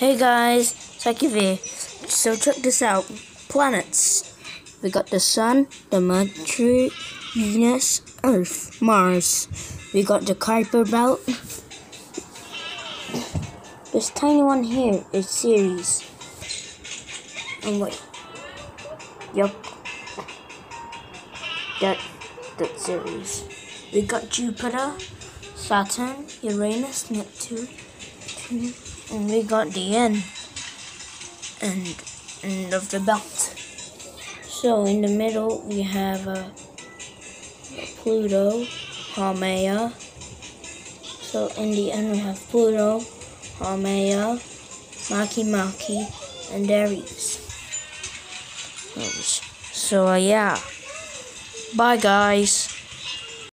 Hey guys, Saki here. So check this out. Planets. We got the Sun, the Mercury, Venus, Earth, Mars. We got the Kuiper Belt. This tiny one here is Ceres. And wait. Yup. That that Ceres. We got Jupiter, Saturn, Uranus, Neptune, and we got the end, And end of the belt. So in the middle we have uh, Pluto, Haumea. So in the end we have Pluto, Haumea, Makemake, and Eris. So uh, yeah, bye guys.